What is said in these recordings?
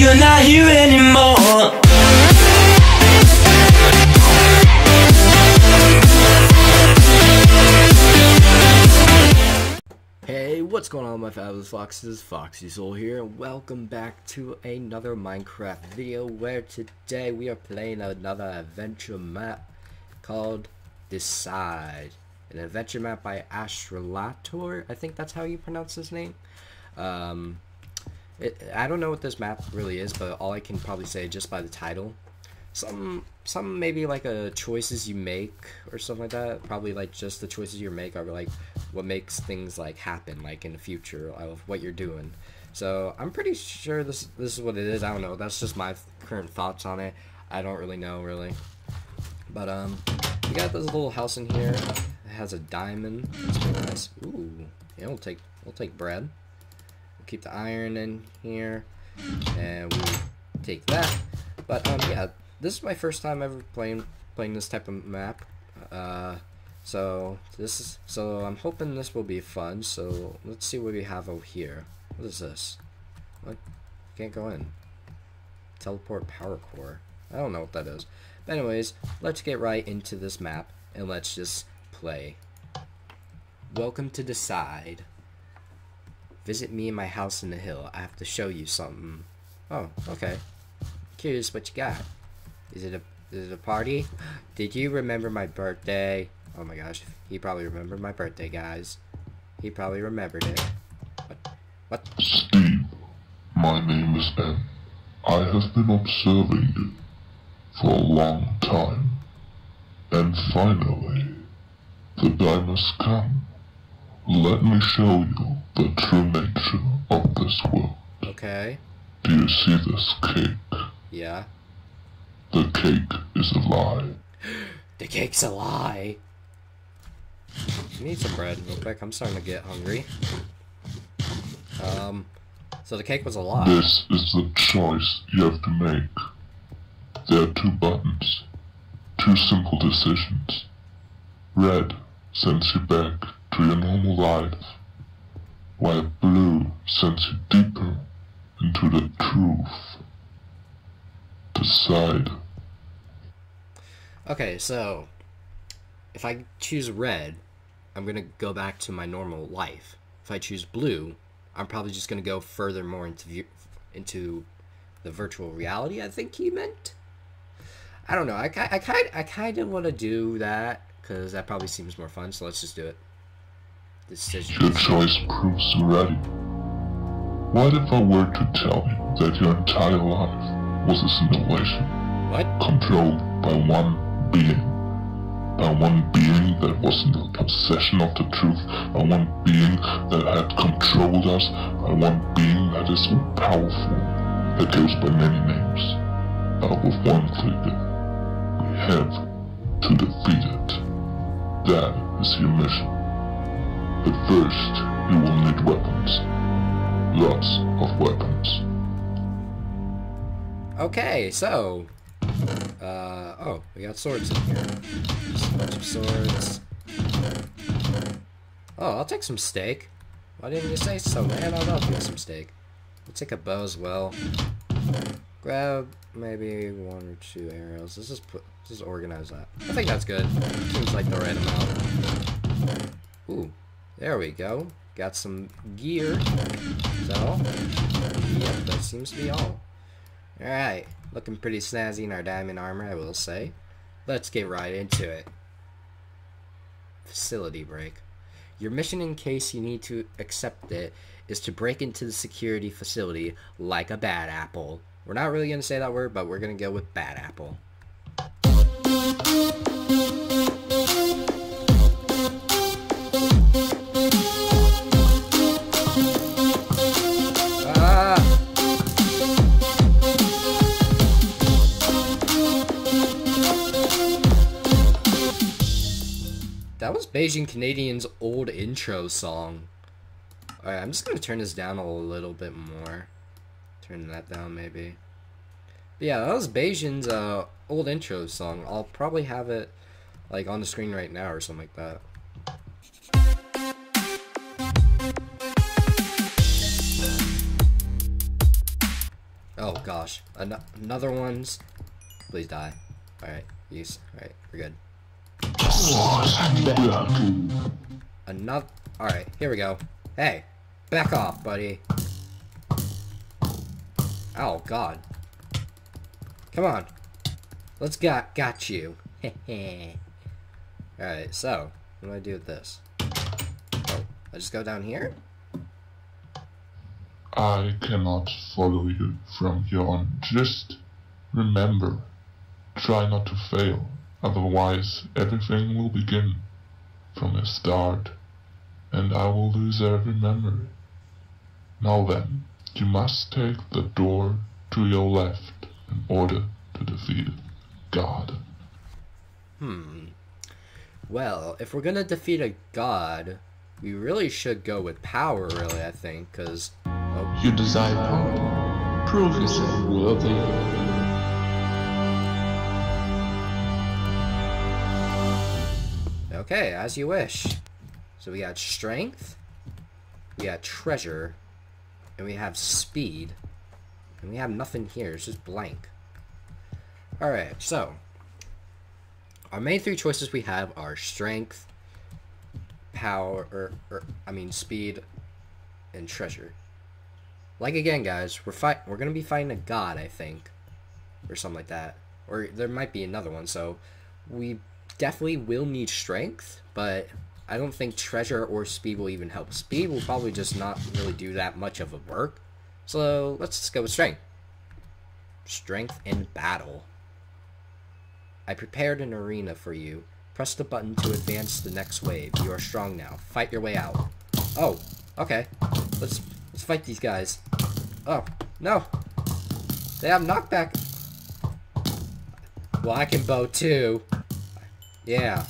you're not here anymore. Hey, what's going on my fabulous foxes? Foxy Soul here, and welcome back to another Minecraft video where today we are playing another adventure map called Decide. An adventure map by Astrolator, I think that's how you pronounce his name. Um, it, I don't know what this map really is, but all I can probably say just by the title some some maybe like a choices you make or something like that probably like just the choices you make are like what makes things like happen like in the future of what you're doing. So i'm pretty sure this this is what it is. I don't know. That's just my current thoughts on it. I don't really know really. But um we got this little house in here. It has a diamond. Pretty nice ooh yeah we'll take we'll take bread keep the iron in here and we take that but um yeah this is my first time ever playing playing this type of map. Uh, so this is so I'm hoping this will be fun. So let's see what we have over here. What is this? What? Can't go in. Teleport power core. I don't know what that is. But anyways, let's get right into this map and let's just play. Welcome to Decide. Visit me in my house in the hill. I have to show you something. Oh, okay. Curious what you got. Is it a is it a party? Did you remember my birthday? Oh my gosh, he probably remembered my birthday, guys. He probably remembered it. What? What? Steve, my name is M. I have been observing you for a long time. And finally, the time has come. Let me show you the true nature of this world. Okay. Do you see this cake? Yeah. The cake is a lie. The cake's a lie. I need some bread real quick. I'm starting to get hungry. Um, so the cake was a lie. This is the choice you have to make. There are two buttons. Two simple decisions. Red sends you back to your normal life, while blue sends you deeper into the truth. Decide. Okay, so if I choose red, I'm gonna go back to my normal life. If I choose blue, I'm probably just gonna go further more into into the virtual reality. I think he meant. I don't know. I, I, I kind I kind of want to do that because that probably seems more fun. So let's just do it. Decision. Your choice proves you ready. What if I were to tell you that your entire life was a simulation? What? controlled by one being. By one being that was in the possession of the truth, by one being that had controlled us, by one being that is so powerful, that goes by many names. But with one click, we have to defeat it. That is your mission. But first, you will need weapons. Lots of weapons. Okay, so uh, oh, we got swords in here. Just a bunch of swords. Oh, I'll take some steak. Why didn't you say so, man? I'd love some steak. I'll take a bow as well. Grab maybe one or two arrows. Let's just put, let's just organize that. I think that's good. Seems like the right amount. Ooh, there we go. Got some gear. So, yep, that seems to be all. Alright, looking pretty snazzy in our diamond armor, I will say. Let's get right into it. Facility break. Your mission, in case you need to accept it, is to break into the security facility like a bad apple. We're not really going to say that word, but we're going to go with bad apple. That was BajanCanadian's old intro song. Alright, I'm just gonna turn this down a little bit more. Turn that down maybe. But yeah, that was Bajan's uh, old intro song. I'll probably have it like on the screen right now or something like that. Oh gosh, An another one's. Please die. All right, use. All right, we're good. Another. All right, here we go. Hey, back off, buddy. Oh God. Come on. Let's got got you. Alright, so what do I do with this? Oh, I just go down here? I cannot follow you from here on. Just remember, try not to fail, otherwise everything will begin from a start, and I will lose every memory. Now then, you must take the door to your left in order to defeat God. Hmm. Well, if we're gonna defeat a god, we really should go with power, really, I think, because... Oh. You desire power. Prove yourself worthy. Okay, as you wish. So we got strength, we got treasure, and we have speed. And we have nothing here, it's just blank. Alright, so. Our main three choices we have are strength, power, or, or I mean speed, and treasure. Like again, guys, we're fight we're gonna be fighting a god, I think. Or something like that. Or there might be another one, so we definitely will need strength, but I don't think treasure or speed will even help. Speed will probably just not really do that much of a work. So let's just go with strength. Strength in battle. I prepared an arena for you. Press the button to advance the next wave. You are strong now. Fight your way out. Oh, okay. Let's let's fight these guys. Oh, no. They have knockback. Well, I can bow too. Yeah.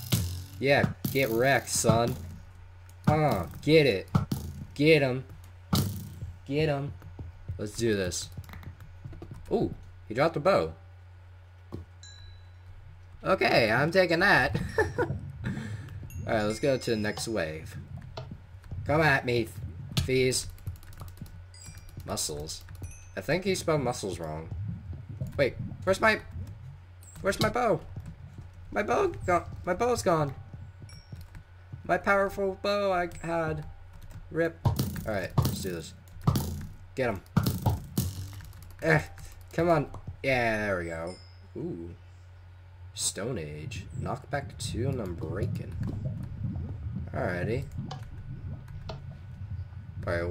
Yeah, get wrecked, son. Uh, get it. Get him. Get him. Let's do this. Ooh, he dropped a bow. Okay, I'm taking that. Alright, let's go to the next wave. Come at me, fees. Muscles. I think he spelled muscles wrong. Wait, where's my... Where's my bow? My bow. My bow's gone. My powerful bow I had. Rip. Alright, let's do this. Get him. Eh, come on. Yeah, there we go. Ooh. Stone Age. Knockback 2 and I'm breaking. Alrighty. Alright,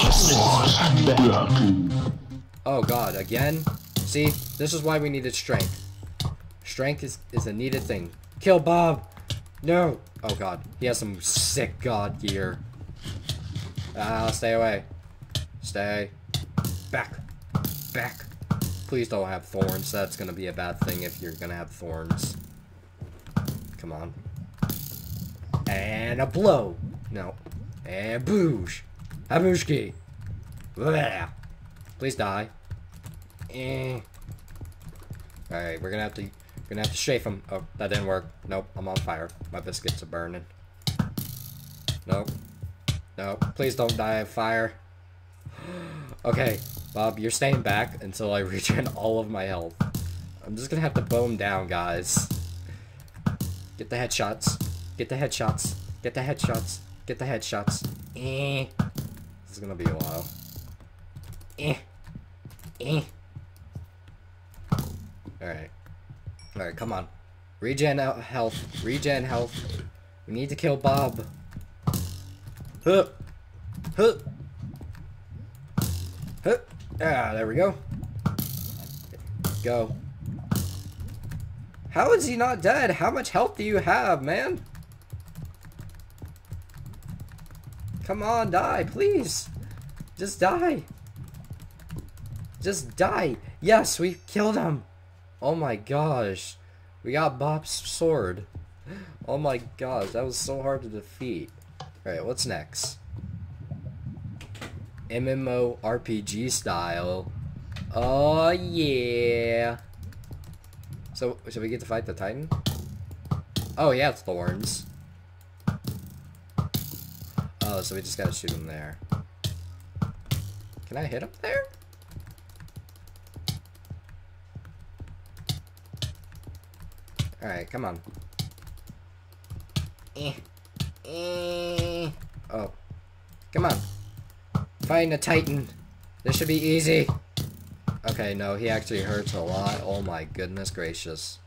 Oh god, again? See, this is why we needed strength. Strength is, is a needed thing. Kill Bob! No! Oh god, he has some sick god gear. Ah, stay away. Stay. Back. Back. Please don't have thorns. That's gonna be a bad thing if you're gonna have thorns. Come on. And a blow. No. And boosh. Habushki. Blah. Please die. Eh. Alright, we're gonna have to gonna have to strafe him. Oh, that didn't work. Nope, I'm on fire. My biscuits are burning. Nope. Nope. Please don't die of fire. okay, Bob, you're staying back until I regen all of my health. I'm just gonna have to him down, guys. Get the headshots. Get the headshots. Get the headshots. Get the headshots. Eh. This is gonna be a while. Eh. Eh. Alright. Alright, come on. Regen health. Regen health. We need to kill Bob. Huh. Huh. Huh. Ah, there we go. Go. How is he not dead? How much health do you have, man? Come on, die, please. Just die. Just die. Yes, we killed him. Oh my gosh. We got Bob's sword. Oh my gosh, that was so hard to defeat. Alright, what's next? MMO RPG style. Oh yeah. So, should we get to fight the Titan? Oh, yeah, it's thorns. Oh, so we just gotta shoot him there. Can I hit him there? Alright, come on. Eh. Eh. Oh. Come on. Find a titan. This should be easy. Okay, no, he actually hurts a lot. Oh my goodness gracious.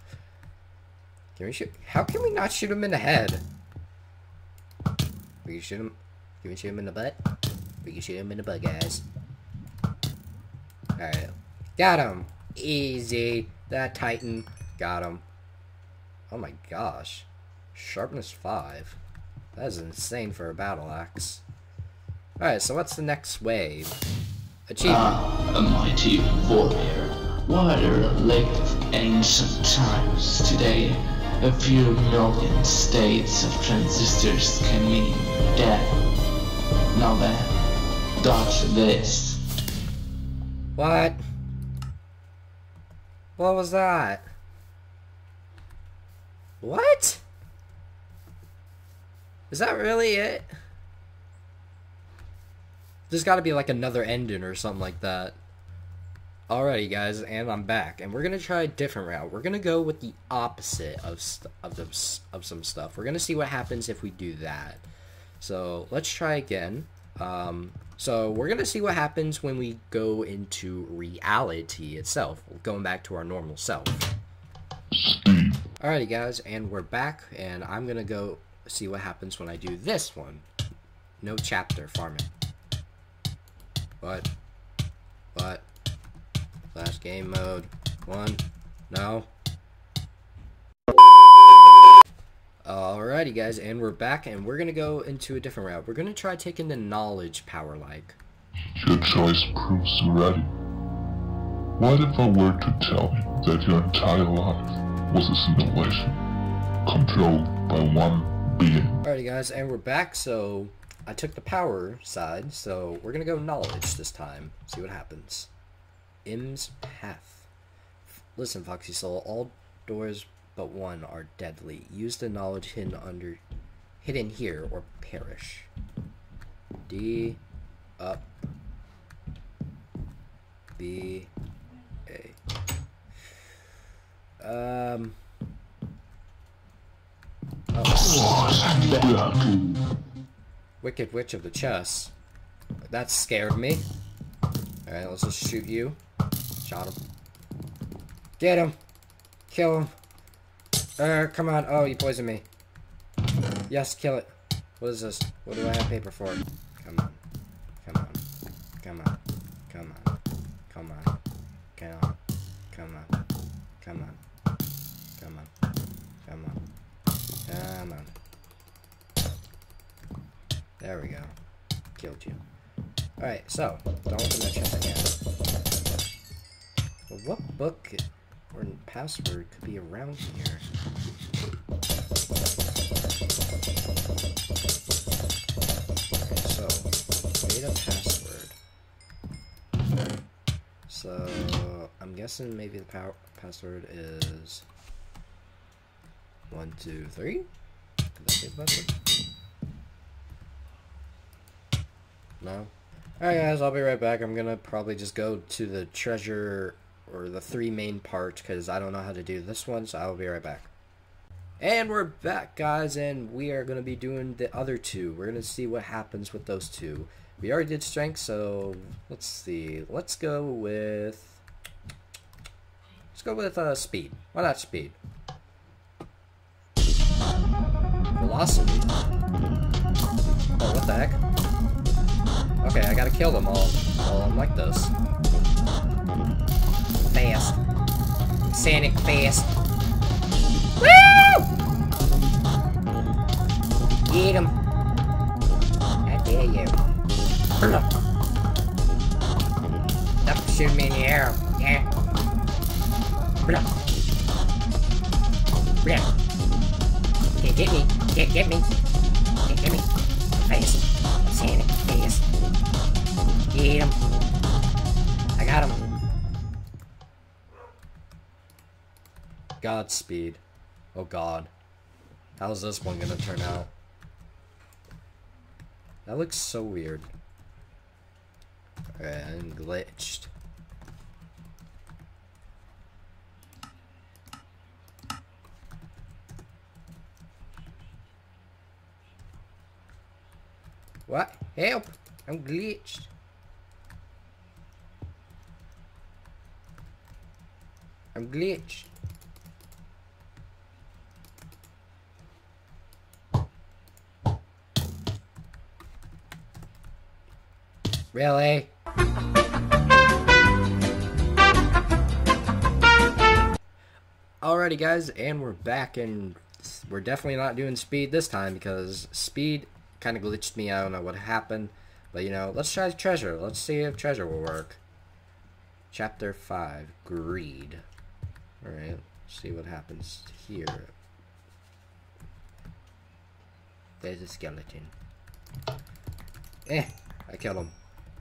Can we shoot? How can we not shoot him in the head? We can shoot him. Can we shoot him in the butt? We can shoot him in the butt, guys. Alright. Got him. Easy. That Titan. Got him. Oh my gosh. Sharpness 5. That is insane for a battle axe. Alright, so what's the next wave? Achievement. Ah, a mighty warrior, water-licked ancient times. Today, a few million states of transistors can mean death. Now then, dodge this. What? What was that? What? Is that really it? There's got to be like another ending or something like that. Alrighty, guys, and I'm back, and we're gonna try a different route. We're gonna go with the opposite of of the of some stuff. We're gonna see what happens if we do that. So let's try again. Um, so we're gonna see what happens when we go into reality itself, going back to our normal self. Alrighty, guys, and we're back, and I'm gonna go see what happens when I do this one. No chapter farming. What? What? Last game mode. One. No. Alrighty, guys, and we're back, and we're gonna go into a different route. We're gonna try taking the knowledge power like. your choice proves ready. What if I were to tell you that your entire life was a simulation, controlled by one being? Alrighty, guys, and we're back. So I took the power side, so we're gonna go knowledge this time. See what happens. Im's path. Listen, Foxy Soul. All doors but one are deadly. Use the knowledge hidden under, hidden here, or perish. D, up. B. Um. Oh. Wicked Witch of the Chess. That scared me. Alright, let's just shoot you. Shot him. Get him! Kill him! Uh, come on. Oh, you poisoned me. Yes, kill it. What is this? What do I have paper for? Come on. Come on. Come on. Come on. Come on. Come on. Come on. Come on. There we go. Killed you. Alright, so, don't open that chest again. Well, what book or password could be around here? Okay, so, made a password. So, I'm guessing maybe the power password is one, two, three? No? Alright guys, I'll be right back. I'm gonna probably just go to the treasure or the three main parts because I don't know how to do this one, so I'll be right back. And we're back guys, and we are gonna be doing the other two. We're gonna see what happens with those two. We already did strength, so let's see. Let's go with Let's go with uh, speed. Why not speed? Oh, what the heck? Okay, I gotta kill them all. All I'm like this. Fast. Sonic fast. Woo! Get him. How dare you? Stop shooting me in the air. Yeah. Blah. Blah. Can't get me. Can't get me. Can't get me. Face. Sonic face. Get him. I got him. Godspeed. Oh god. How's this one gonna turn out? That looks so weird. Alright, I'm glitched. What? Help! I'm glitched. I'm glitched. Really? Alrighty guys, and we're back and we're definitely not doing speed this time because speed kind of glitched me. I don't know what happened. But you know, let's try treasure. Let's see if treasure will work. Chapter 5, Greed. Alright, see what happens here. There's a skeleton. Eh, I killed him.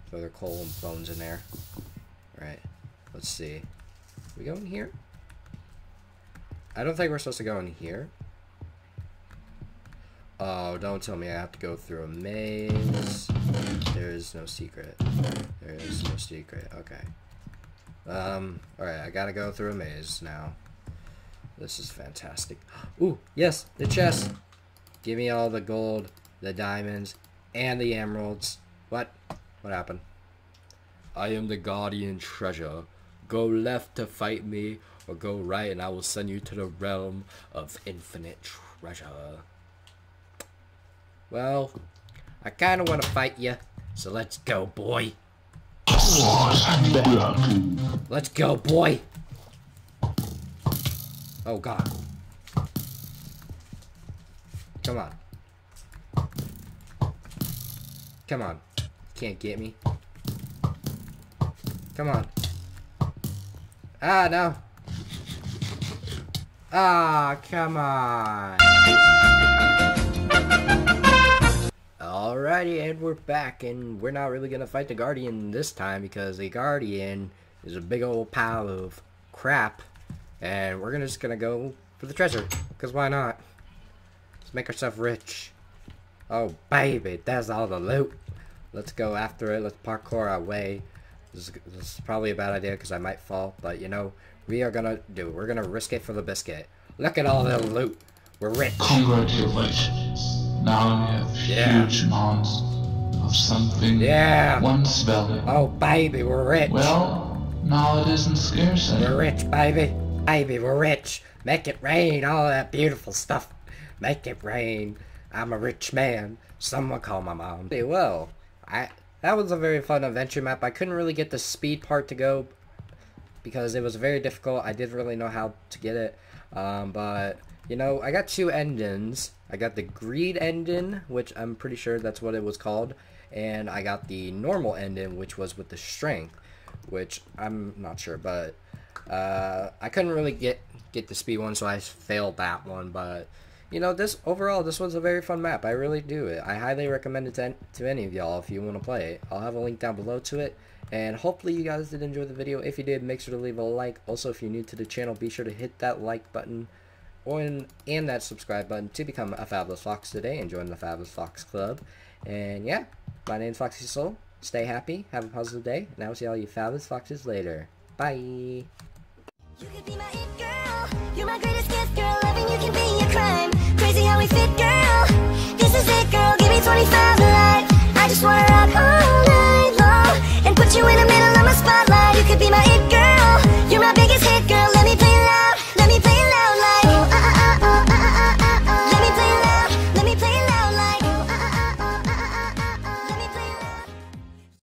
Throw their coal and bones in there. Alright, let's see. We go in here? I don't think we're supposed to go in here. Oh, don't tell me I have to go through a maze. There is no secret. There is no secret. Okay. Um, alright, I gotta go through a maze now. This is fantastic. Ooh, yes, the chest. Give me all the gold, the diamonds, and the emeralds. What? What happened? I am the guardian treasure. Go left to fight me, or go right and I will send you to the realm of infinite treasure. Well, I kind of want to fight you, so let's go, boy. Let's go, boy. Oh, God. Come on. Come on. Can't get me. Come on. Ah, no. Ah, come on. Alrighty, and we're back, and we're not really gonna fight the Guardian this time because the Guardian is a big old pile of crap, and we're gonna just gonna go for the treasure, because why not? Let's make ourselves rich. Oh, baby, that's all the loot. Let's go after it. Let's parkour our way. This is, this is probably a bad idea because I might fall, but you know, we are gonna do. We're gonna risk it for the biscuit. Look at all the loot. We're rich. Congratulations. Now you have Yeah. huge amounts of something Yeah. once valuable. Oh, baby, we're rich. Well, now it isn't scarce We're rich, baby. Baby, we're rich. Make it rain, all that beautiful stuff. Make it rain. I'm a rich man. Someone call my mom. Hey, well, I that was a very fun adventure map. I couldn't really get the speed part to go because it was very difficult. I didn't really know how to get it. Um, but you know, I got two endings. I got the greed ending, which I'm pretty sure that's what it was called, and I got the normal ending, which was with the strength, which I'm not sure, but uh, I couldn't really get get the speed one, so I failed that one. But you know, this overall, this was a very fun map. I really do it. I highly recommend it to, to any of y'all if you want to play it. I'll have a link down below to it. And hopefully you guys did enjoy the video. If you did, make sure to leave a like. Also, if you're new to the channel, be sure to hit that like button or in, and that subscribe button to become a Fabulous Fox today and join the Fabulous Fox Club. And yeah, my name's Foxy Soul. Stay happy, have a positive day, and I will see all you Fabulous Foxes later. Bye! You could my it girl. You're my girl. Loving you can be girl. Is it, girl. Give me 25 light. I just wanna rock all night long and put you in the middle of my spotlight. You could be my it girl.